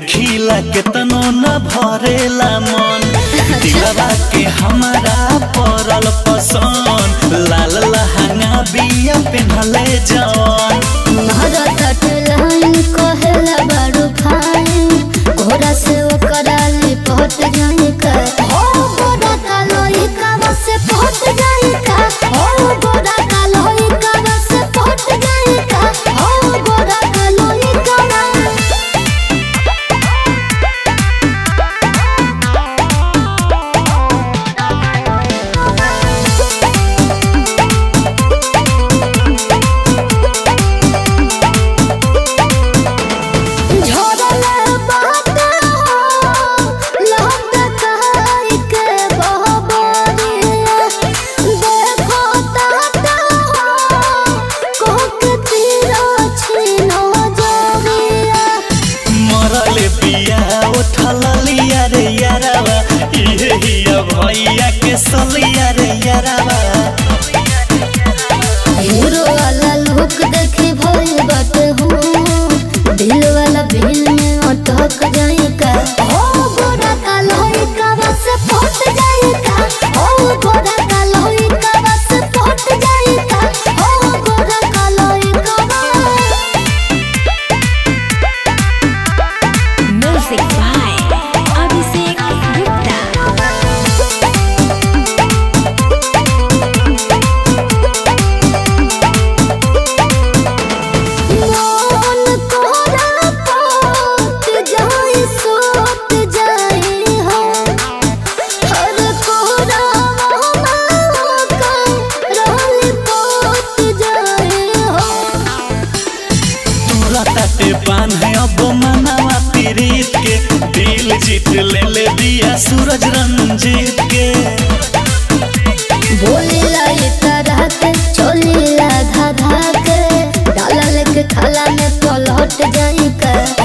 देखिला केतनो न भरेला मन दिलवा के हमरा परल उठलिया रे यारावा। इहे हिया भैया के सलिया रे यारावा। वाला दिल वाला में अटक हट जाई का